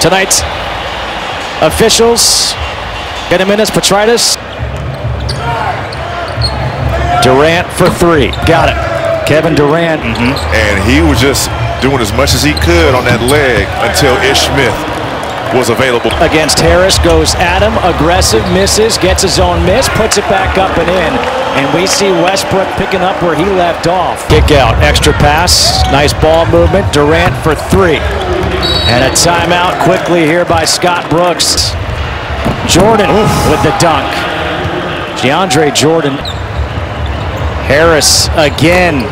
Tonight's officials, Gediminas Petraitis. Durant for three. Got it. Kevin Durant. Mm-hmm. And he was just doing as much as he could on that leg until Ish Smith was available. Against Harris goes Adam, aggressive, misses, gets his own miss, puts it back up and in. And we see Westbrook picking up where he left off. Kick out, extra pass, nice ball movement. Durant for three. And a timeout quickly here by Scott Brooks. Jordan with the dunk. DeAndre Jordan. Harris again.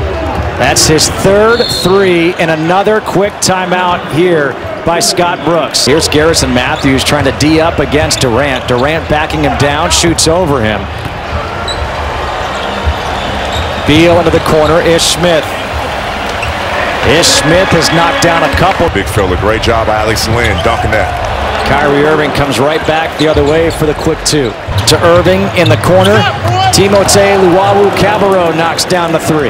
That's his third three and another quick timeout here by Scott Brooks. Here's Garrison Matthews trying to D up against Durant. Durant backing him down, shoots over him. Beal into the corner, Ish Smith. Ish Smith has knocked down a couple. Big fella, great job by Alex Len dunking that. Kyrie Irving comes right back the other way for the quick two. To Irving in the corner. Timote Luwawu Cabarro knocks down the three.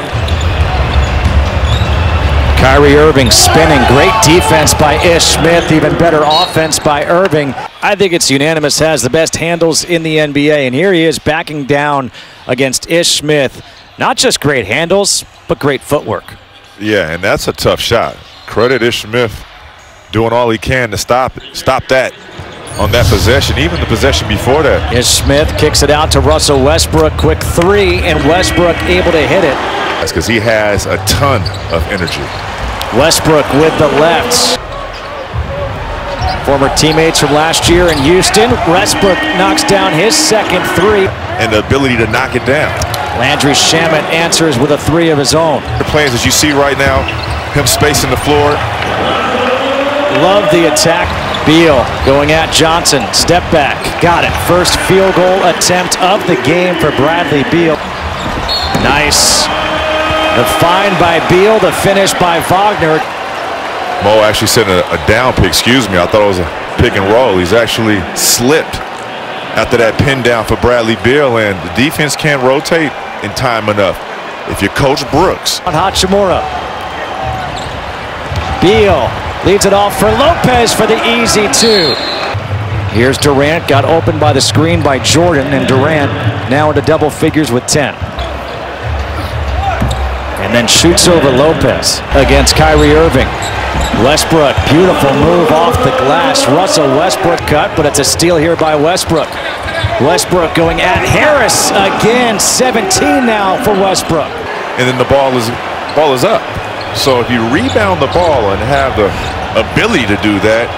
Kyrie Irving spinning. Great defense by Ish Smith. Even better offense by Irving. I think it's unanimous has the best handles in the NBA. And here he is backing down against Ish Smith. Not just great handles, but great footwork. Yeah, and that's a tough shot. Credit Ish Smith doing all he can to stop it. Stop that on that possession, even the possession before that. Ish Smith kicks it out to Russell Westbrook. Quick three, and Westbrook able to hit it. That's because he has a ton of energy. Westbrook with the lefts. Former teammates from last year in Houston. Westbrook knocks down his second three. And the ability to knock it down. Landry Shamet answers with a three of his own. The plans as you see right now, him spacing the floor. Love the attack. Beal going at Johnson. Step back. Got it. First field goal attempt of the game for Bradley Beal. Nice. The find by Beal, the finish by Wagner. Mo actually sent a, a down pick, excuse me. I thought it was a pick and roll. He's actually slipped after that pin down for Bradley Beal, and the defense can't rotate in time enough. If you coach Brooks. On Hachimura. Beal leads it off for Lopez for the easy two. Here's Durant, got opened by the screen by Jordan, and Durant now into double figures with 10. And then shoots over Lopez against Kyrie Irving. Westbrook, beautiful move off the glass. Russell Westbrook cut, but it's a steal here by Westbrook. Westbrook going at Harris again, 17 now for Westbrook. And then the ball is ball is up. So if you rebound the ball and have the ability to do that.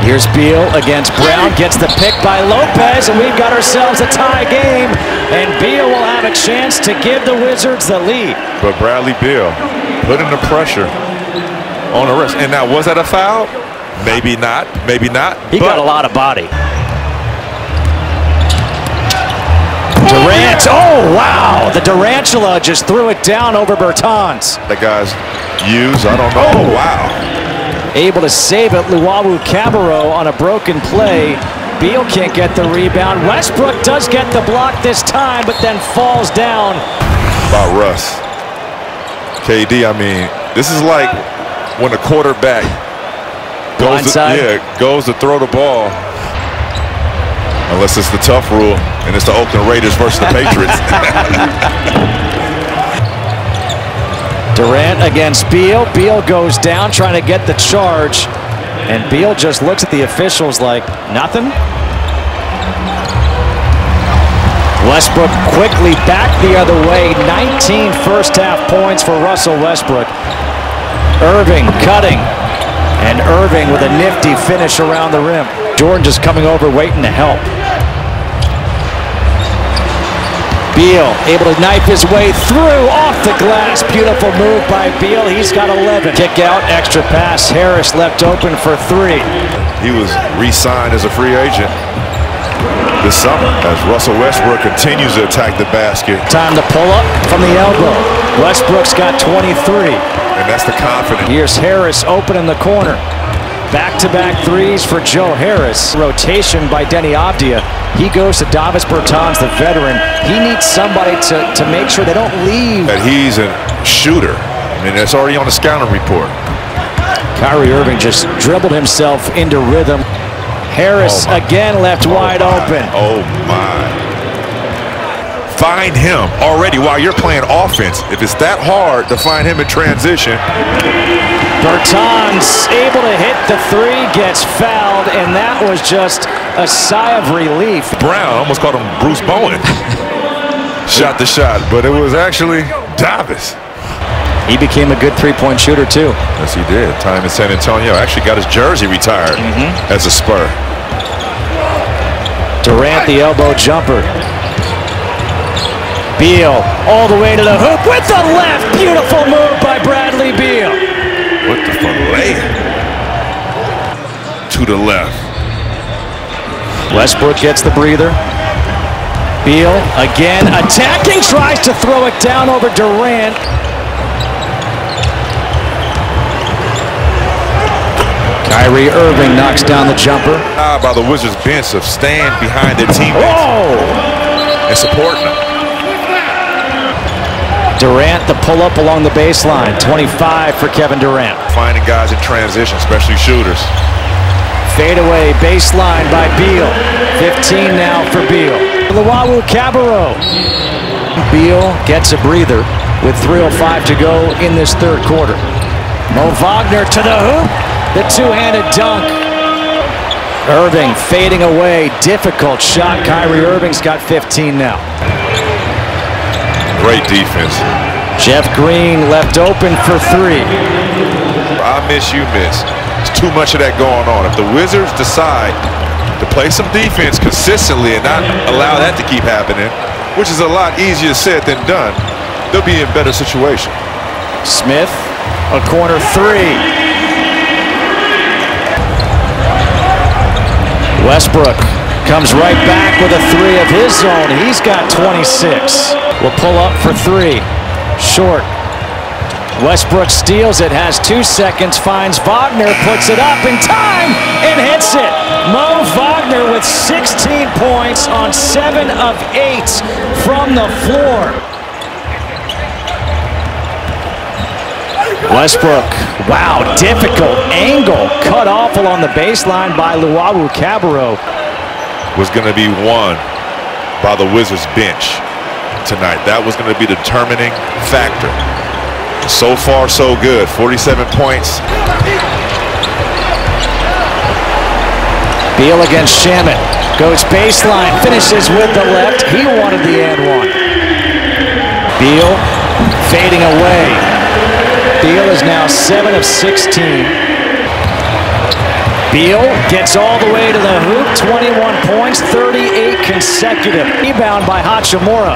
Here's Beal against Brown, gets the pick by Lopez, and we've got ourselves a tie game. And Beal will have a chance to give the Wizards the lead. But Bradley Beal putting the pressure on the wrist. And now, was that a foul? Maybe not. Maybe not. He got a lot of body. Durant. Oh, wow. The Durantula just threw it down over Bertans. That guy's used. I don't know. Oh, wow. Able to save it. Luwawu-Cabarrot on a broken play. Beal can't get the rebound. Westbrook does get the block this time, but then falls down. About Russ. KD, I mean, this is like when a quarterback goes to, yeah, goes to throw the ball. Unless it's the tuck rule, and it's the Oakland Raiders versus the Patriots. Durant against Beal. Beal goes down trying to get the charge. And Beal just looks at the officials like, nothing? Westbrook quickly back the other way. 19 first half points for Russell Westbrook. Irving cutting. And Irving with a nifty finish around the rim. Jordan just coming over waiting to help. Beal able to knife his way through off the glass. Beautiful move by Beal. He's got 11. Kick out, extra pass. Harris left open for three. He was re-signed as a free agent this summer as Russell Westbrook continues to attack the basket. Time to pull up from the elbow. Westbrook's got 23. And that's the confidence. Here's Harris open in the corner. Back-to-back -back threes for Joe Harris. Rotation by Deni Avdija. He goes to Davis Bertans, the veteran. He needs somebody to, to make sure they don't leave. That he's a shooter. I mean, that's already on the scouting report. Kyrie Irving just dribbled himself into rhythm. Harris oh again left oh wide my. open. Oh my. Find him already while you're playing offense. If it's that hard to find him in transition. Bertans able to hit the three, gets fouled, and that was just a sigh of relief. Brown almost called him Bruce Bowen. shot the shot, but it was actually Davis. He became a good three-point shooter, too. Yes, he did. Time in San Antonio. Actually got his jersey retired mm -hmm. as a Spur. Durant, the elbow jumper. Beal all the way to the hoop with the left. Beautiful move by Bradley Beal. What the fillet? To the left. Westbrook gets the breather. Beal again attacking, tries to throw it down over Durant. Kyrie Irving knocks down the jumper. Ah, by the Wizards bench of stand behind their teammates Whoa. and supporting them. Durant, the pull-up along the baseline. 25 for Kevin Durant. Finding guys in transition, especially shooters. Fadeaway baseline by Beal. 15 now for Beal. Luwawu-Cabarrot. Beal gets a breather with 3.05 to go in this third quarter. Mo Wagner to the hoop. The two-handed dunk. Irving fading away. Difficult shot. Kyrie Irving's got 15 now. Great defense. Jeff Green left open for three. I miss you miss. There's too much of that going on. If the Wizards decide to play some defense consistently and not allow that to keep happening, which is a lot easier said than done, they'll be in better situation. Smith, a corner three. Westbrook comes right back with a three of his own. He's got 26. Will pull up for three. Short. Westbrook steals it, has two seconds, finds Wagner, puts it up in time, and hits it. Mo Wagner with 16 points on seven of eight from the floor. Westbrook, wow, difficult angle. Cut off along the baseline by Luwawu-Cabarrot. Was going to be won by the Wizards bench tonight. That was going to be the determining factor. So far, so good. 47 points. Beal against Shamet. Goes baseline, finishes with the left. He wanted the and one. Beal fading away. Beal is now 7 of 16. Beal gets all the way to the hoop, 21 points, 38 consecutive. Rebound by Hachimura.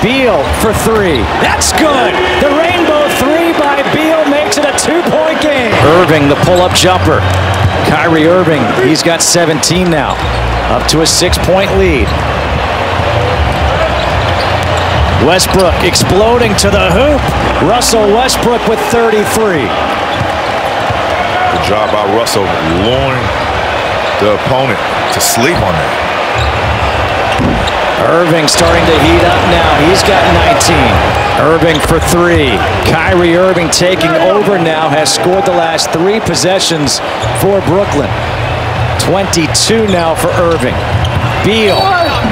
Beal for three. That's good. The rainbow three by Beal makes it a two-point game. Irving, the pull-up jumper. Kyrie Irving, he's got 17 now, up to a six-point lead. Westbrook exploding to the hoop. Russell Westbrook with 33. Good job by Russell luring the opponent to sleep on that. Irving starting to heat up now. He's got 19. Irving for three. Kyrie Irving taking over now has scored the last three possessions for Brooklyn. 22 now for Irving. Beal.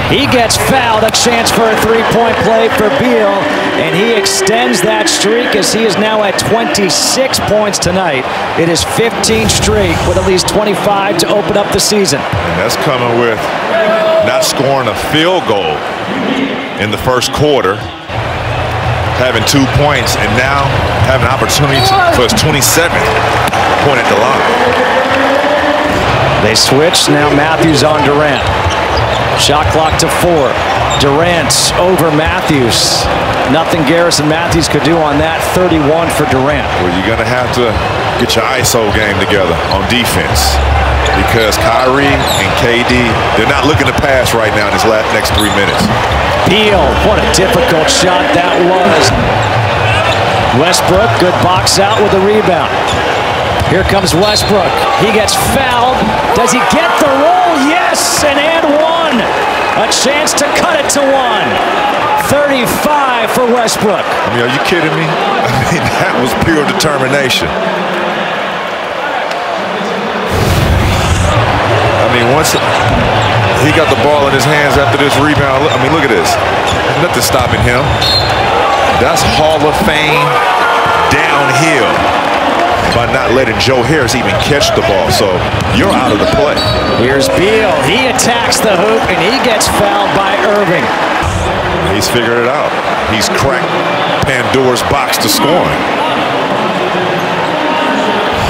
He gets fouled. A chance for a three-point play for Beal. And he extends that streak as he is now at 26 points tonight. It is 15 straight with at least 25 to open up the season. And that's coming with not scoring a field goal in the first quarter, having two points, and now having an opportunity for his 27th point at the line. They switch. Now Matthews on Durant. Shot clock to four. Durant over Matthews. Nothing Garrison Matthews could do on that. 31 for Durant. Well, you're going to have to get your ISO game together on defense because Kyrie and KD, they're not looking to pass right now in this last, next three minutes. Beal, what a difficult shot that was. Westbrook, good box out with the rebound. Here comes Westbrook. He gets fouled. Does he get the roll? Yes, and and one. A chance to cut it to one. 35 for Westbrook. I mean, are you kidding me? I mean, that was pure determination. I mean, once he got the ball in his hands after this rebound, I mean, look at this—nothing stopping him. That's Hall of Fame downhill by not letting Joe Harris even catch the ball. So you're out of the play. Here's Beal. He attacks the hoop, and he gets fouled by Irving. He's figured it out. He's cracked Pandora's box to scoring.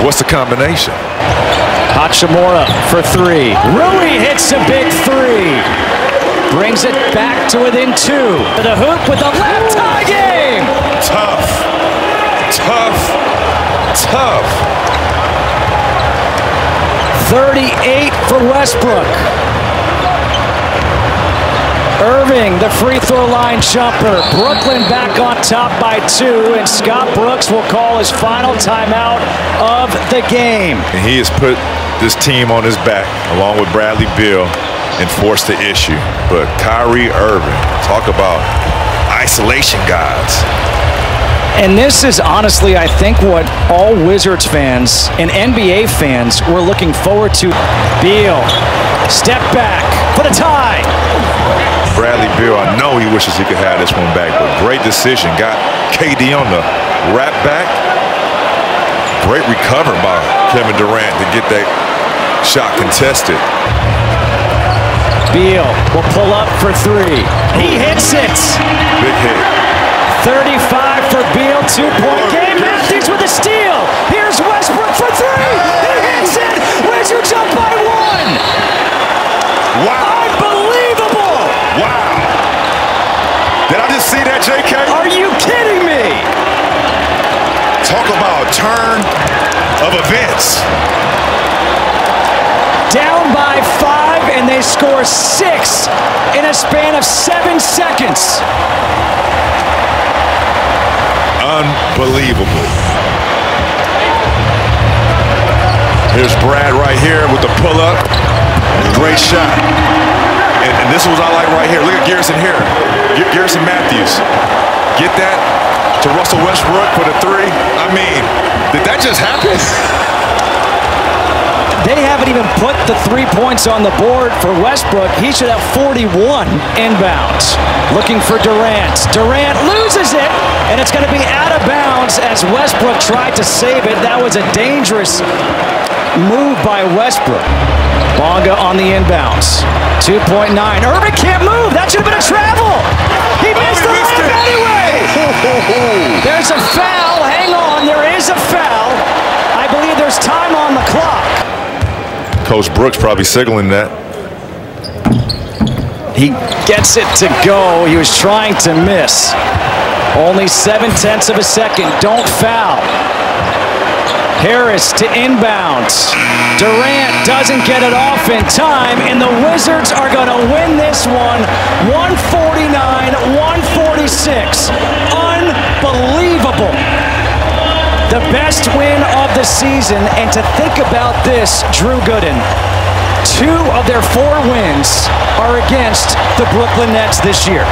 What's the combination? Hachimura for three. Rui hits a big three. Brings it back to within two. To the hoop with a left tie game. Tough. Tough. Tough. 38 for Westbrook. Irving, the free throw line jumper. Brooklyn back on top by two, and Scott Brooks will call his final timeout of the game. And he has put this team on his back, along with Bradley Beal, and forced the issue. But Kyrie Irving, talk about isolation gods. And this is honestly, I think, what all Wizards fans and NBA fans were looking forward to. Beal, step back, put a tie. Bradley Beal, I know he wishes he could have this one back, but great decision. Got KD on the wrap back. Great recovery by Kevin Durant to get that shot contested. Beal will pull up for three. He hits it. Big hit. 35 for Beal, two-point game. Matthews with a steal. Here's Westbrook for three. He hits it. Wizards up by one. Wow. Unbelievable. Wow. Did I just see that, JK? Are you kidding me? Talk about a turn of events. Down by five, and they score six in a span of seven seconds. Unbelievable. Here's Brad right here with the pull-up. Great shot. And, and, this was I like right here. Look at Garrison here. Garrison Matthews. Get that to Russell Westbrook for the three. I mean, did that just happen? They haven't even put the three points on the board for Westbrook. He should have 41 inbounds. Looking for Durant. Durant loses it, and it's going to be out of bounds as Westbrook tried to save it. That was a dangerous move by Westbrook. Bonga on the inbounds. 2.9. Irving can't move. That should have been a travel. He missed the layup anyway. There's a foul. Hang on. There is a foul. I believe there's time on the clock. Coach Brooks probably signaling that. He gets it to go. He was trying to miss. Only seven tenths of a second. Don't foul. Harris to inbounds. Durant doesn't get it off in time, and the Wizards are going to win this one 149 146. Unbelievable. The best win of the season, and to think about this, Drew Gooden. Two of their four wins are against the Brooklyn Nets this year.